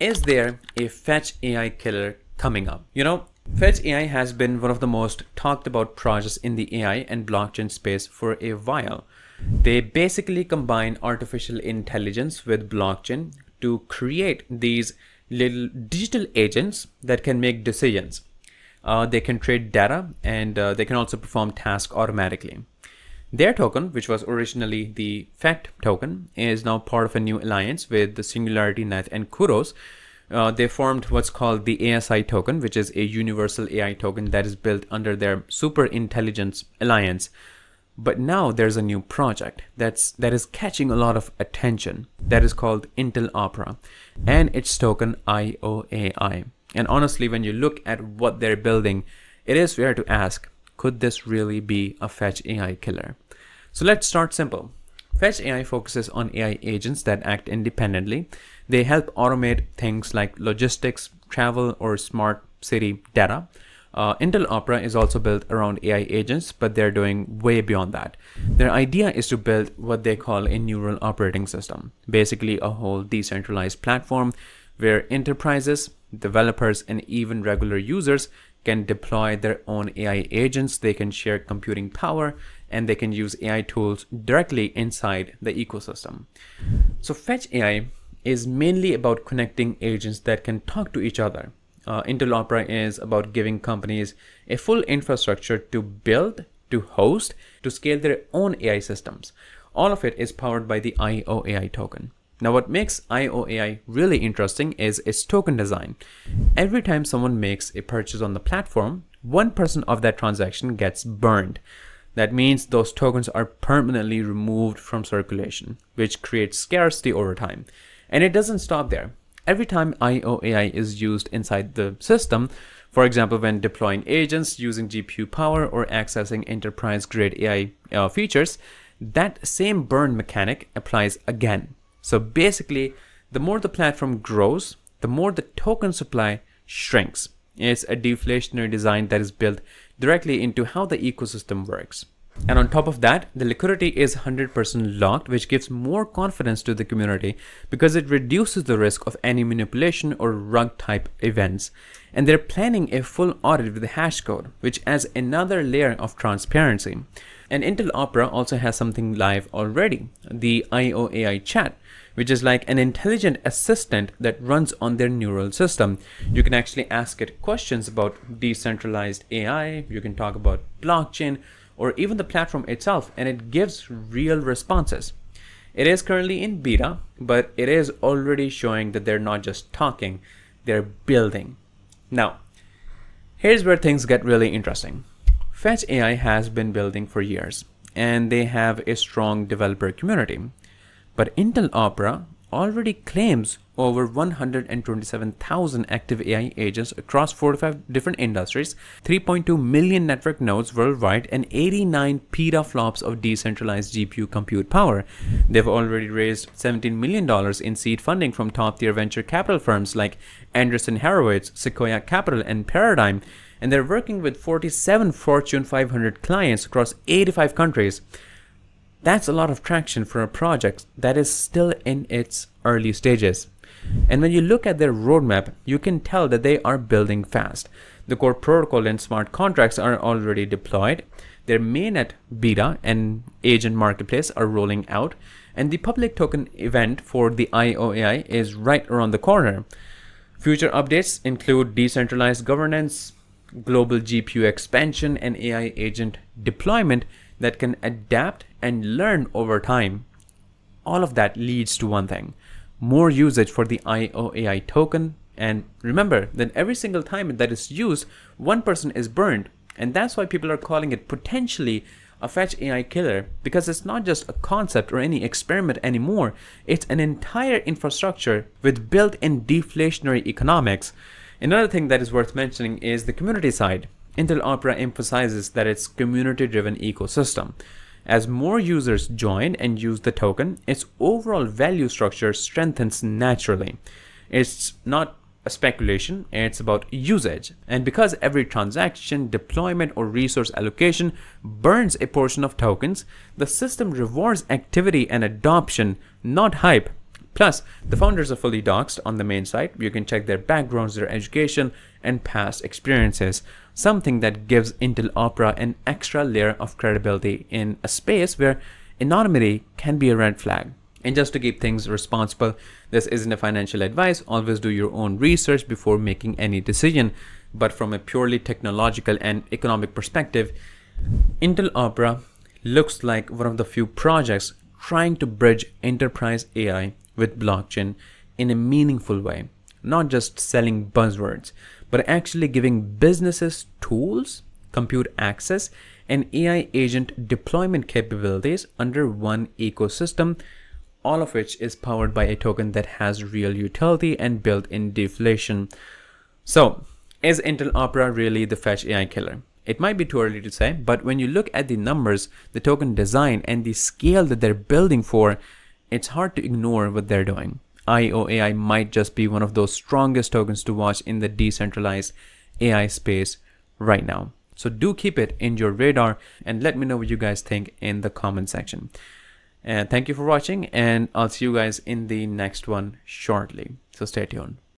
is there a Fetch AI killer coming up? You know, Fetch AI has been one of the most talked about projects in the AI and blockchain space for a while. They basically combine artificial intelligence with blockchain to create these little digital agents that can make decisions. Uh, they can trade data and uh, they can also perform tasks automatically. Their token, which was originally the FET token, is now part of a new alliance with the SingularityNET and Kudos. Uh, they formed what's called the ASI token, which is a universal AI token that is built under their Super Intelligence Alliance. But now there's a new project that's that is catching a lot of attention. That is called IntelOpera, and its token IOAI. And honestly, when you look at what they're building, it is fair to ask, could this really be a Fetch AI killer? So let's start simple. Fetch AI focuses on AI agents that act independently. They help automate things like logistics, travel, or smart city data. Uh, IntelOpera is also built around AI agents, but they're doing way beyond that. Their idea is to build what they call a neural operating system, basically a whole decentralized platform where enterprises, developers, and even regular users can deploy their own AI agents. They can share computing power and they can use AI tools directly inside the ecosystem. So Fetch AI is mainly about connecting agents that can talk to each other. Uh, IntelOpera is about giving companies a full infrastructure to build, to host, to scale their own AI systems. All of it is powered by the IOAI token. Now what makes IOAI really interesting is its token design. Every time someone makes a purchase on the platform, 1% of that transaction gets burned. That means those tokens are permanently removed from circulation, which creates scarcity over time. And it doesn't stop there. Every time IOAI is used inside the system, for example, when deploying agents using GPU power or accessing enterprise grade AI uh, features, that same burn mechanic applies again. So basically, the more the platform grows, the more the token supply shrinks. It's a deflationary design that is built directly into how the ecosystem works. And on top of that, the liquidity is 100% locked, which gives more confidence to the community because it reduces the risk of any manipulation or rug type events. And they're planning a full audit with the hash code, which adds another layer of transparency. And IntelOpera also has something live already, the IOAI chat, which is like an intelligent assistant that runs on their neural system. You can actually ask it questions about decentralized AI, you can talk about blockchain, or even the platform itself, and it gives real responses. It is currently in beta, but it is already showing that they're not just talking, they're building. Now, here's where things get really interesting. Fetch AI has been building for years and they have a strong developer community. But IntelOpera already claims over 127,000 active AI agents across 45 different industries, 3.2 million network nodes worldwide, and 89 petaflops of decentralized GPU compute power. They've already raised $17 million in seed funding from top tier venture capital firms like Andreessen Horowitz, Sequoia Capital, and Paradigm and they're working with 47 Fortune 500 clients across 85 countries. That's a lot of traction for a project that is still in its early stages. And when you look at their roadmap, you can tell that they are building fast. The core protocol and smart contracts are already deployed. Their mainnet beta and agent marketplace are rolling out. And the public token event for the IOAI is right around the corner. Future updates include decentralized governance, global GPU expansion, and AI agent deployment that can adapt and learn over time. All of that leads to one thing more usage for the IOAI token. And remember that every single time that is used, one person is burned. And that's why people are calling it potentially a fetch AI killer because it's not just a concept or any experiment anymore. It's an entire infrastructure with built-in deflationary economics Another thing that is worth mentioning is the community side. IntelOpera emphasizes that it's community-driven ecosystem. As more users join and use the token, its overall value structure strengthens naturally. It's not a speculation, it's about usage. And because every transaction, deployment, or resource allocation burns a portion of tokens, the system rewards activity and adoption, not hype. Plus, the founders are fully doxxed on the main site. You can check their backgrounds, their education, and past experiences, something that gives IntelOpera an extra layer of credibility in a space where anonymity can be a red flag. And just to keep things responsible, this isn't a financial advice. Always do your own research before making any decision. But from a purely technological and economic perspective, IntelOpera looks like one of the few projects trying to bridge enterprise AI with blockchain in a meaningful way, not just selling buzzwords, but actually giving businesses tools, compute access, and AI agent deployment capabilities under one ecosystem, all of which is powered by a token that has real utility and built-in deflation. So, is IntelOpera really the fetch AI killer? It might be too early to say, but when you look at the numbers, the token design, and the scale that they're building for, it's hard to ignore what they're doing. IOAI might just be one of those strongest tokens to watch in the decentralized AI space right now. So do keep it in your radar and let me know what you guys think in the comment section. And thank you for watching and I'll see you guys in the next one shortly. So stay tuned.